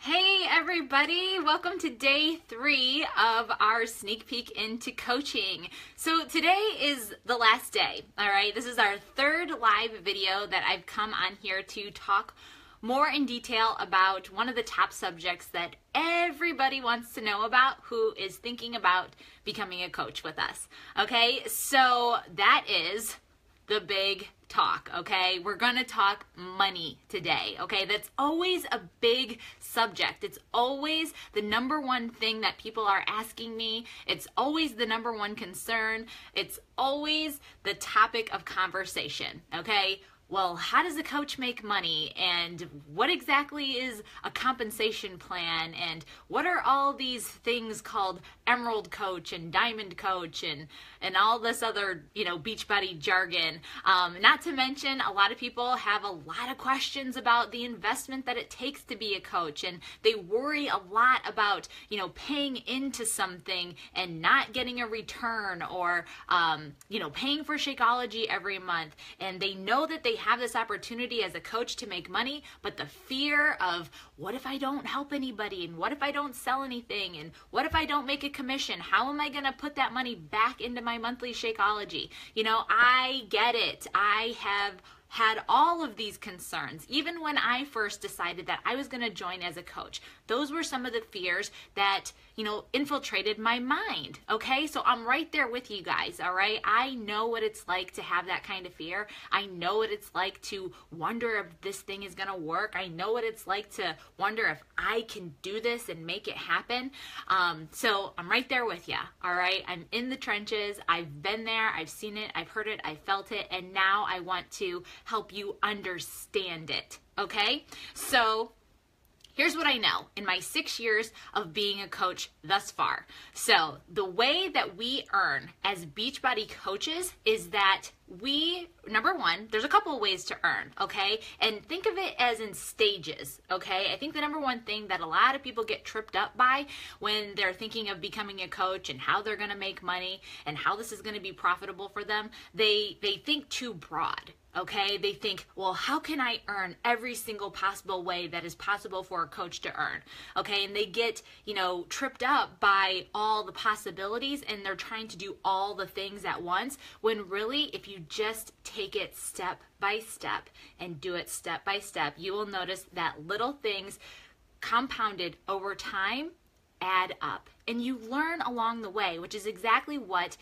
Hey, everybody, welcome to day three of our sneak peek into coaching. So, today is the last day, all right? This is our third live video that I've come on here to talk more in detail about one of the top subjects that everybody wants to know about who is thinking about becoming a coach with us. Okay, so that is the big talk, okay? We're gonna talk money today, okay? That's always a big subject. It's always the number one thing that people are asking me. It's always the number one concern. It's always the topic of conversation, okay? Well, how does a coach make money? And what exactly is a compensation plan? And what are all these things called Emerald Coach and Diamond Coach and, and all this other, you know, Beachbody jargon? Um, not to mention, a lot of people have a lot of questions about the investment that it takes to be a coach. And they worry a lot about, you know, paying into something and not getting a return or, um, you know, paying for Shakeology every month. And they know that they have this opportunity as a coach to make money, but the fear of what if I don't help anybody and what if I don't sell anything and what if I don't make a commission? How am I going to put that money back into my monthly Shakeology? You know, I get it. I have had all of these concerns, even when I first decided that I was going to join as a coach. Those were some of the fears that, you know, infiltrated my mind. Okay. So I'm right there with you guys. All right. I know what it's like to have that kind of fear. I know what it's like to wonder if this thing is going to work. I know what it's like to wonder if I can do this and make it happen. Um, so I'm right there with you. All right. I'm in the trenches. I've been there. I've seen it. I've heard it. I felt it. And now I want to help you understand it. Okay? So, Here's what I know in my six years of being a coach thus far. So, the way that we earn as Beachbody coaches is that we, number one, there's a couple of ways to earn, okay? And think of it as in stages, okay? I think the number one thing that a lot of people get tripped up by when they're thinking of becoming a coach and how they're gonna make money and how this is gonna be profitable for them, they, they think too broad okay? They think well how can i earn every single possible way that is possible for a coach to earn okay? And they get you know tripped up by all the possibilities and they're trying to do all the things at once when really if you just take it step by step and do it step by step you will notice that little things compounded over time add up. And you learn along the way which is exactly what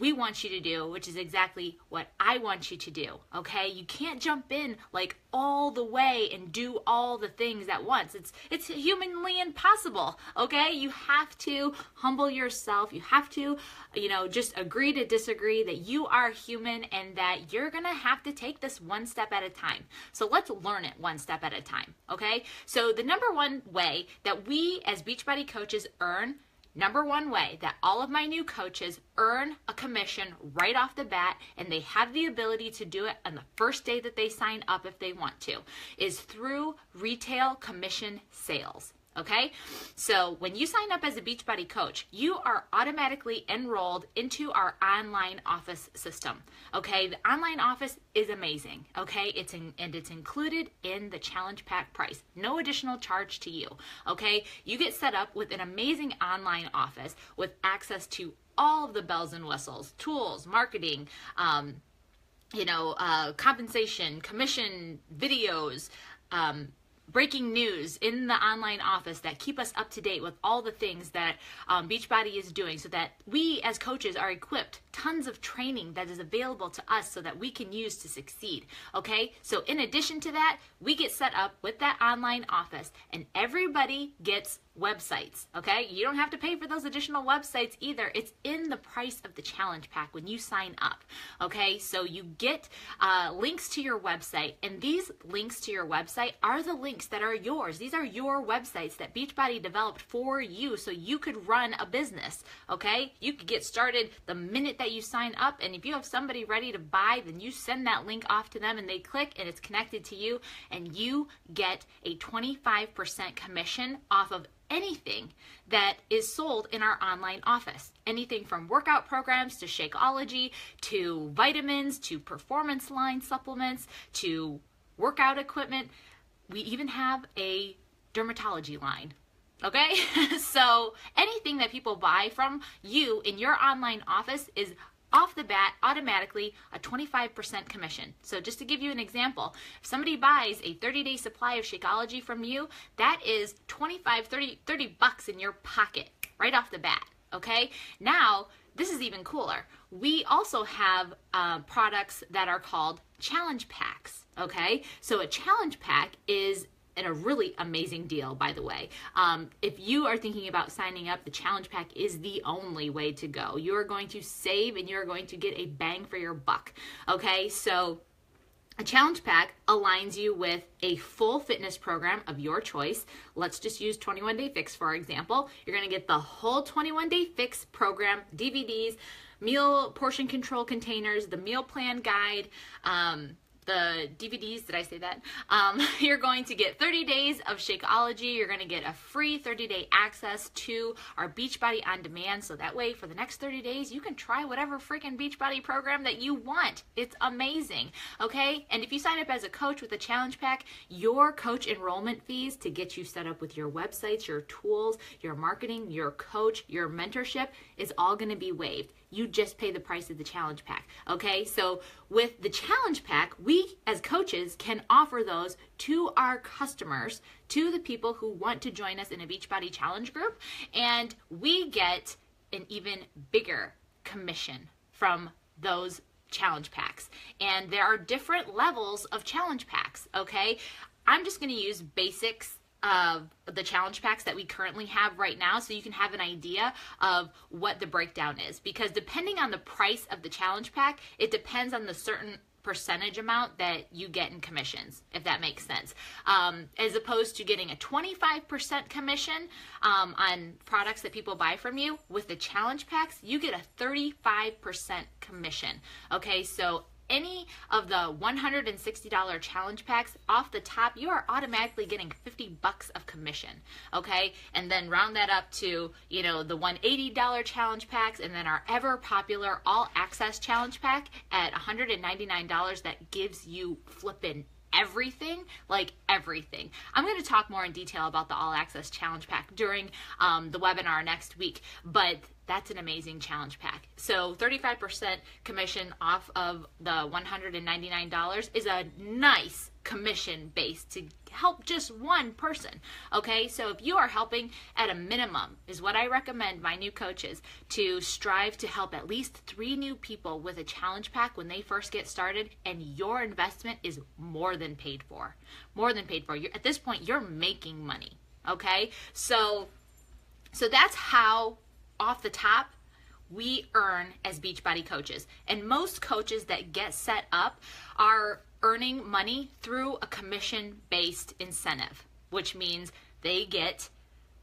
we want you to do, which is exactly what I want you to do. Okay? You can't jump in like all the way and do all the things at once. It's it's humanly impossible. Okay? You have to humble yourself. You have to, you know, just agree to disagree that you are human and that you're going to have to take this one step at a time. So let's learn it one step at a time. Okay? So the number one way that we as Beachbody coaches earn Number one way that all of my new coaches earn a commission right off the bat, and they have the ability to do it on the first day that they sign up if they want to, is through retail commission sales. Okay, so when you sign up as a Beachbody coach, you are automatically enrolled into our online office system. Okay, the online office is amazing. Okay, it's in, and it's included in the challenge pack price. No additional charge to you. Okay, you get set up with an amazing online office with access to all of the bells and whistles, tools, marketing. Um, you know, uh, compensation, commission, videos, um, breaking news in the online office that keep us up to date with all the things that um, Beachbody is doing so that we as coaches are equipped tons of training that is available to us so that we can use to succeed. Okay, so in addition to that, we get set up with that online office and everybody gets websites. Okay, you don't have to pay for those additional websites either. It's in the price of the challenge pack when you sign up. Okay, so you get uh, links to your website, and these links to your website are the links that are yours. These are your websites that Beachbody developed for you so you could run a business. Okay, you could get started the minute that you sign up, and if you have somebody ready to buy, then you send that link off to them and they click and it's connected to you, and you get a 25% commission off of anything that is sold in our online office. Anything from workout programs to Shakeology to vitamins to performance line supplements to workout equipment. We even have a dermatology line. Okay? so anything that people buy from you in your online office is off the bat automatically a 25% commission. So just to give you an example, if somebody buys a 30-day supply of Shakeology from you, that is 25 30 30 bucks in your pocket right off the bat, okay? Now, this is even cooler. We also have uh, products that are called challenge packs, okay? So a challenge pack is and a really amazing deal, by the way. Um, if you are thinking about signing up, the challenge pack is the only way to go. You are going to save and you're going to get a bang for your buck. Okay, so a challenge pack aligns you with a full fitness program of your choice. Let's just use 21 Day Fix for example. You're going to get the whole 21 Day Fix program, DVDs, meal portion control containers, the meal plan guide, um, the DVDs, did I say that? Um, you're going to get 30 days of Shakeology. You're going to get a free 30 day access to our Beachbody on demand. So that way, for the next 30 days, you can try whatever freaking Beachbody program that you want. It's amazing. Okay. And if you sign up as a coach with a challenge pack, your coach enrollment fees to get you set up with your websites, your tools, your marketing, your coach, your mentorship is all going to be waived you just pay the price of the challenge pack. Okay, so with the challenge pack, we as coaches can offer those to our customers, to the people who want to join us in a Beachbody Challenge group, and we get an even bigger commission from those challenge packs. And there are different levels of challenge packs, okay? I'm just going to use basics of the challenge packs that we currently have right now so you can have an idea of what the breakdown is. Because depending on the price of the challenge pack it depends on the certain percentage amount that you get in commissions if that makes sense. Um, as opposed to getting a 25% commission um, on products that people buy from you with the challenge packs you get a 35% commission. Okay so any of the $160 challenge packs off the top, you are automatically getting 50 bucks of commission. Okay. And then round that up to, you know, the $180 challenge packs and then our ever popular all access challenge pack at $199 that gives you flipping everything, like everything. I'm going to talk more in detail about the All Access Challenge Pack during um, the webinar next week, but that's an amazing challenge pack. So 35% commission off of the $199 is a nice commission base to help just one person. Okay, so if you are helping at a minimum, is what I recommend my new coaches to strive to help at least three new people with a challenge pack when they first get started, and your investment is more than paid for. More than paid for. You're, at this point, you're making money. Okay, so so that's how off the top, we earn as Beachbody coaches. And most coaches that get set up are earning money through a commission based incentive, which means they get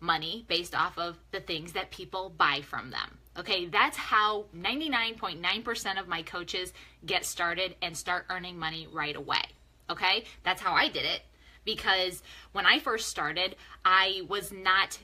money based off of the things that people buy from them. Okay, that's how 99.9% of my coaches get started and start earning money right away. Okay, that's how I did it because when I first started, I was not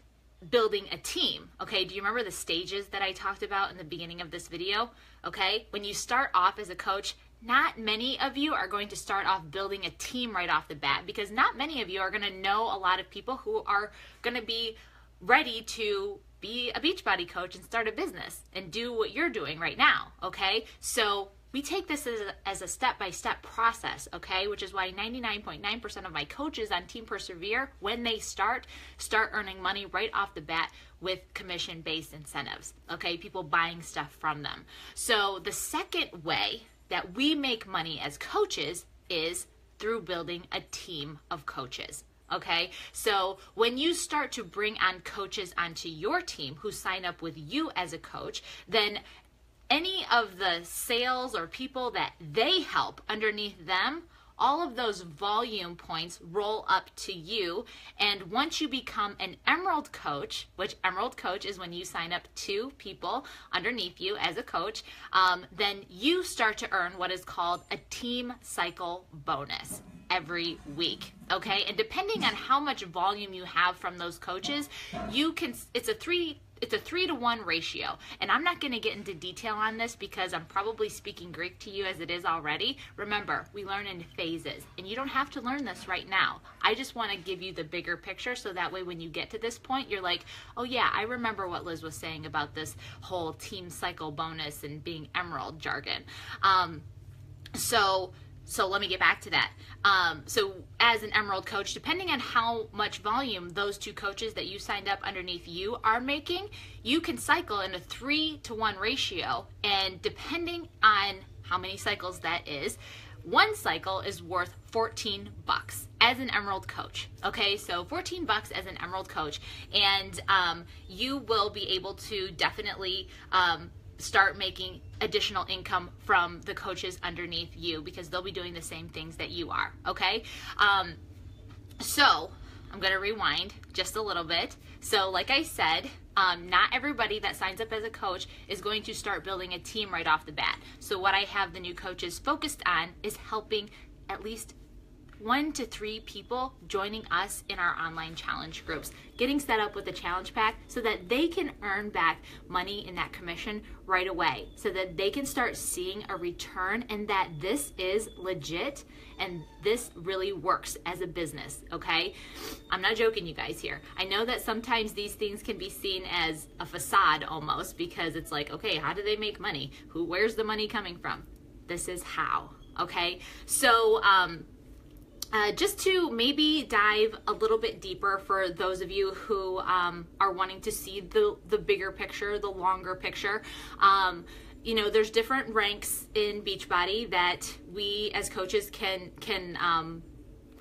building a team. Okay, do you remember the stages that I talked about in the beginning of this video? Okay, when you start off as a coach, not many of you are going to start off building a team right off the bat because not many of you are going to know a lot of people who are going to be ready to be a Beachbody coach and start a business and do what you're doing right now. Okay, so we take this as a, as a step-by-step process okay? Which is why 99.9% of my coaches on team persevere when they start start earning money right off the bat with commission based incentives okay? People buying stuff from them. So the second way that we make money as coaches is through building a team of coaches Okay, so when you start to bring on coaches onto your team who sign up with you as a coach, then any of the sales or people that they help underneath them, all of those volume points roll up to you. And once you become an Emerald coach, which Emerald coach is when you sign up two people underneath you as a coach, um, then you start to earn what is called a team cycle bonus every week okay and depending on how much volume you have from those coaches you can it's a three it's a three to one ratio. And I'm not going to get into detail on this because I'm probably speaking Greek to you as it is already. Remember, we learn in phases, and you don't have to learn this right now. I just want to give you the bigger picture so that way when you get to this point, you're like, oh yeah, I remember what Liz was saying about this whole team cycle bonus and being emerald jargon. Um, so so let me get back to that. Um, so as an Emerald coach, depending on how much volume those two coaches that you signed up underneath you are making, you can cycle in a three to one ratio. And depending on how many cycles that is, one cycle is worth 14 bucks as an emerald coach okay so 14 bucks as an emerald coach and um, you will be able to definitely um, start making additional income from the coaches underneath you because they'll be doing the same things that you are. Okay. Um, so I'm going to rewind just a little bit. So, like I said, um, not everybody that signs up as a coach is going to start building a team right off the bat. So, what I have the new coaches focused on is helping at least one to three people joining us in our online challenge groups, getting set up with a challenge pack so that they can earn back money in that commission right away, so that they can start seeing a return and that this is legit and this really works as a business, okay? I'm not joking, you guys, here. I know that sometimes these things can be seen as a facade almost because it's like, okay, how do they make money? Who, where's the money coming from? This is how, okay? So, um, uh, just to maybe dive a little bit deeper for those of you who um, are wanting to see the the bigger picture, the longer picture. Um, you know, there's different ranks in Beachbody that we as coaches can can um,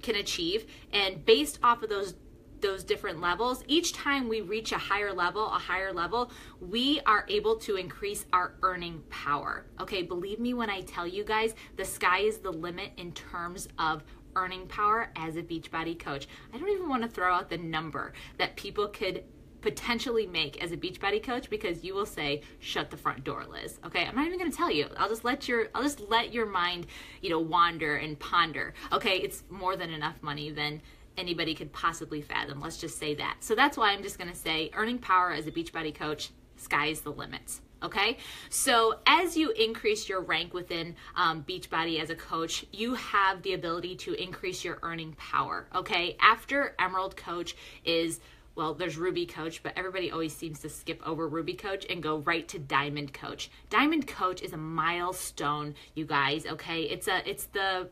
can achieve, and based off of those those different levels, each time we reach a higher level, a higher level, we are able to increase our earning power. Okay, believe me when I tell you guys, the sky is the limit in terms of earning power as a Beachbody coach. I don't even want to throw out the number that people could potentially make as a Beachbody coach because you will say shut the front door liz okay? I'm not even going to tell you. I'll just let your i'll just let your mind you know wander and ponder okay? It's more than enough money than anybody could possibly fathom let's just say that. So that's why i'm just going to say earning power as a Beachbody coach sky's the limits Okay, so as you increase your rank within um, Beachbody as a coach, you have the ability to increase your earning power. Okay, after Emerald Coach is well, there's Ruby Coach, but everybody always seems to skip over Ruby Coach and go right to Diamond Coach. Diamond Coach is a milestone, you guys. Okay, it's a it's the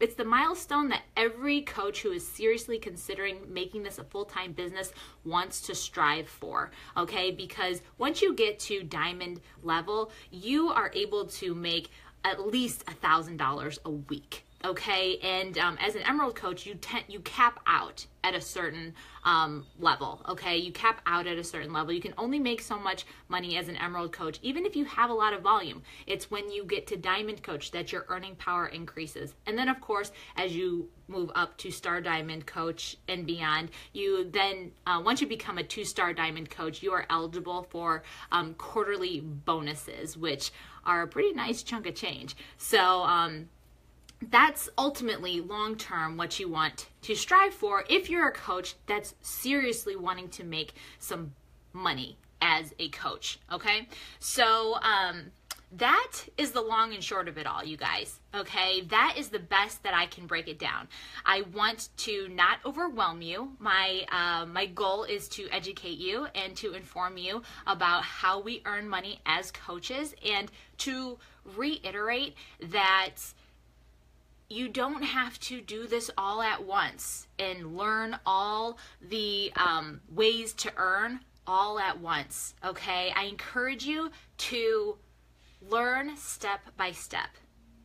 it's the milestone that every coach who is seriously considering making this a full-time business wants to strive for okay? Because once you get to diamond level you are able to make at least a thousand dollars a week okay? And um, as an emerald coach you te- you cap out at a certain um, level okay? You cap out at a certain level. You can only make so much money as an emerald coach even if you have a lot of volume. It's when you get to diamond coach that your earning power increases. And then of course as you move up to star diamond coach and beyond you then uh, once you become a two star diamond coach you are eligible for um, quarterly bonuses which are a pretty nice chunk of change. So um, that's ultimately long term what you want to strive for if you're a coach that's seriously wanting to make some money as a coach okay? So um that is the long and short of it all you guys okay? That is the best that i can break it down. I want to not overwhelm you. My uh, my goal is to educate you and to inform you about how we earn money as coaches and to reiterate that you don't have to do this all at once and learn all the um, ways to earn all at once. Okay, I encourage you to learn step by step.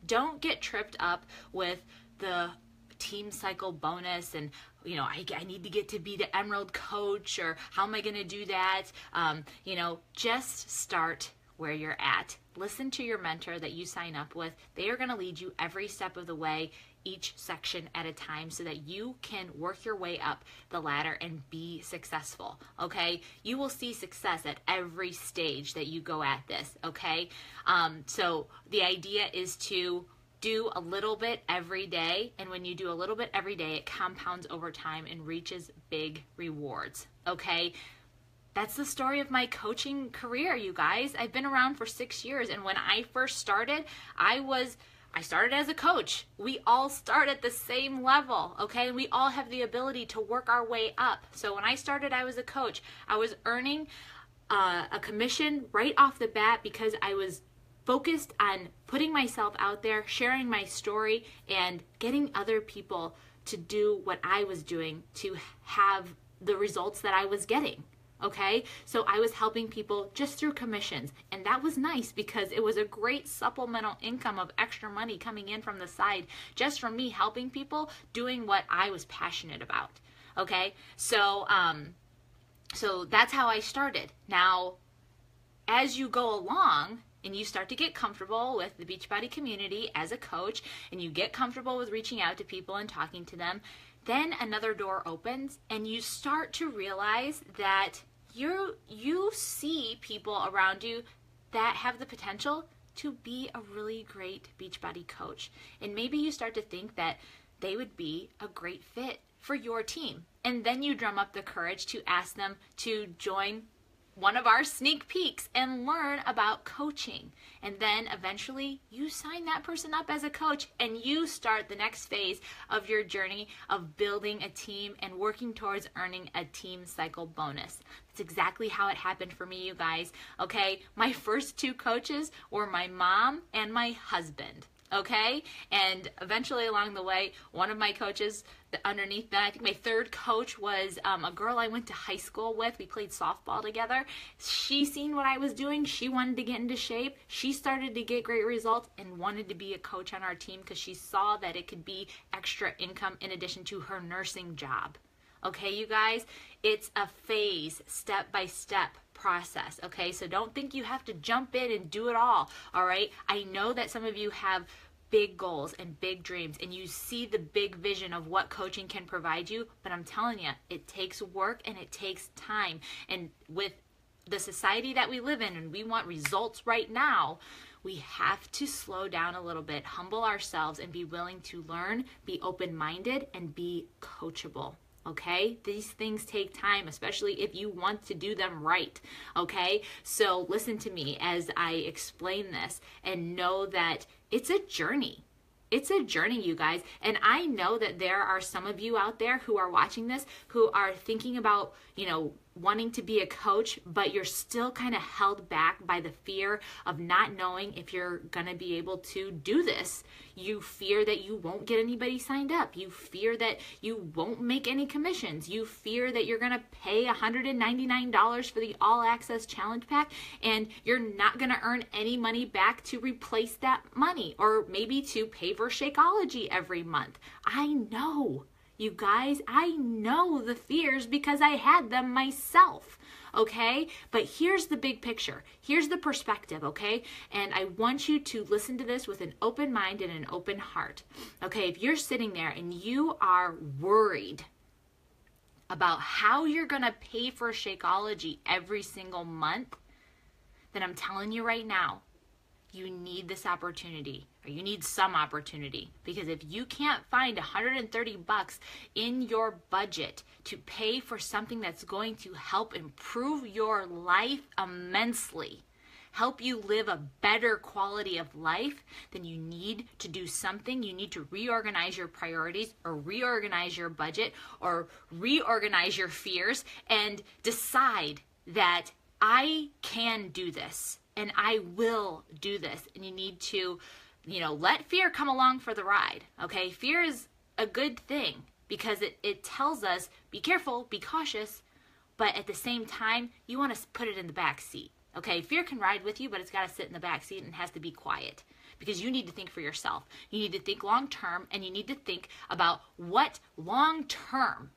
Don't get tripped up with the team cycle bonus and you know I, I need to get to be the emerald coach or how am i going to do that um, you know just start where you're at. Listen to your mentor that you sign up with. They are going to lead you every step of the way, each section at a time, so that you can work your way up the ladder and be successful. Okay? You will see success at every stage that you go at this. Okay? Um, so the idea is to do a little bit every day. And when you do a little bit every day, it compounds over time and reaches big rewards. Okay? That's the story of my coaching career, you guys. I've been around for six years. And when I first started, I was. I started as a coach. We all start at the same level, okay? And We all have the ability to work our way up. So when I started, I was a coach. I was earning uh, a commission right off the bat because I was focused on putting myself out there, sharing my story, and getting other people to do what I was doing to have the results that I was getting. Okay, so I was helping people just through commissions, and that was nice because it was a great supplemental income of extra money coming in from the side just from me helping people doing what I was passionate about. Okay, so um, so that's how I started. Now, as you go along, and you start to get comfortable with the Beachbody community as a coach and you get comfortable with reaching out to people and talking to them, then another door opens and you start to realize that you you see people around you that have the potential to be a really great Beachbody coach. And maybe you start to think that they would be a great fit for your team. And then you drum up the courage to ask them to join one of our sneak peeks and learn about coaching. And then eventually you sign that person up as a coach and you start the next phase of your journey of building a team and working towards earning a team cycle bonus. That's exactly how it happened for me, you guys. Okay, my first two coaches were my mom and my husband okay? And eventually along the way, one of my coaches underneath that, I think my third coach was um, a girl I went to high school with. We played softball together. She seen what I was doing. She wanted to get into shape. She started to get great results and wanted to be a coach on our team because she saw that it could be extra income in addition to her nursing job. Okay, you guys, it's a phase, step by step process. Okay, so don't think you have to jump in and do it all. All right, I know that some of you have big goals and big dreams and you see the big vision of what coaching can provide you, but I'm telling you, it takes work and it takes time. And with the society that we live in and we want results right now, we have to slow down a little bit, humble ourselves, and be willing to learn, be open minded, and be coachable. Okay, these things take time, especially if you want to do them right. Okay, so listen to me as I explain this and know that it's a journey. It's a journey, you guys. And I know that there are some of you out there who are watching this who are thinking about, you know, wanting to be a coach, but you're still kind of held back by the fear of not knowing if you're going to be able to do this. You fear that you won't get anybody signed up. You fear that you won't make any commissions. You fear that you're going to pay $199 for the all access challenge pack and you're not going to earn any money back to replace that money or maybe to pay for Shakeology every month. I know you guys, I know the fears because I had them myself. Okay? But here's the big picture. Here's the perspective, okay? And I want you to listen to this with an open mind and an open heart. Okay? If you're sitting there and you are worried about how you're going to pay for Shakeology every single month, then I'm telling you right now, you need this opportunity or you need some opportunity because if you can't find 130 bucks in your budget to pay for something that's going to help improve your life immensely help you live a better quality of life, then you need to do something. You need to reorganize your priorities or reorganize your budget or reorganize your fears and decide that I can do this and I will do this. And you need to you know, let fear come along for the ride. Okay, fear is a good thing because it, it tells us be careful, be cautious, but at the same time, you want to put it in the back seat. Okay, fear can ride with you, but it's got to sit in the back seat and has to be quiet because you need to think for yourself. You need to think long term and you need to think about what long term,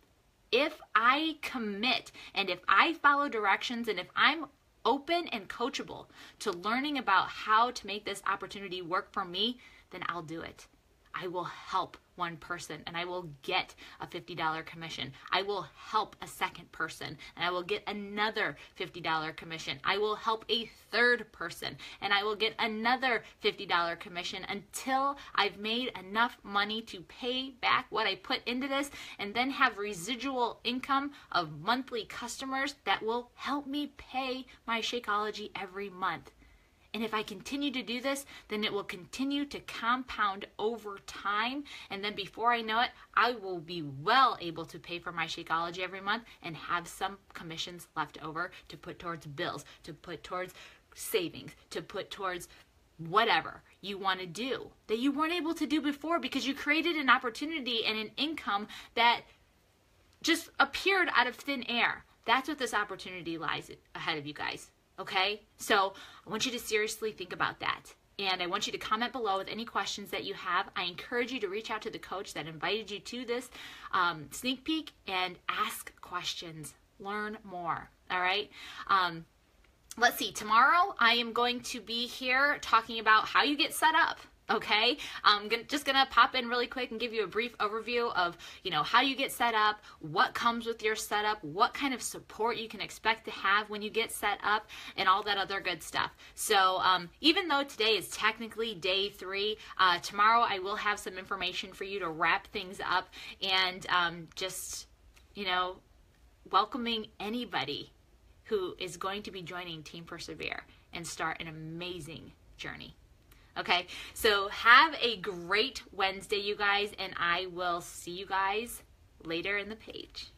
if I commit and if I follow directions and if I'm open and coachable to learning about how to make this opportunity work for me, then I'll do it. I will help one person and I will get a $50 commission. I will help a second person and I will get another $50 commission. I will help a third person and I will get another $50 commission until I've made enough money to pay back what I put into this and then have residual income of monthly customers that will help me pay my Shakeology every month. And if I continue to do this, then it will continue to compound over time. And then before I know it, I will be well able to pay for my Shakeology every month and have some commissions left over to put towards bills, to put towards savings, to put towards whatever you want to do that you weren't able to do before because you created an opportunity and an income that just appeared out of thin air. That's what this opportunity lies ahead of you guys. Okay? So I want you to seriously think about that. And I want you to comment below with any questions that you have. I encourage you to reach out to the coach that invited you to this um, sneak peek and ask questions. Learn more. All right? Um, let's see. Tomorrow I am going to be here talking about how you get set up okay? I'm gonna, just gonna pop in really quick and give you a brief overview of you know how you get set up what comes with your setup what kind of support you can expect to have when you get set up and all that other good stuff. So um, even though today is technically day three uh, tomorrow i will have some information for you to wrap things up and um, just you know welcoming anybody who is going to be joining team persevere and start an amazing journey Okay, so have a great Wednesday, you guys, and I will see you guys later in the page.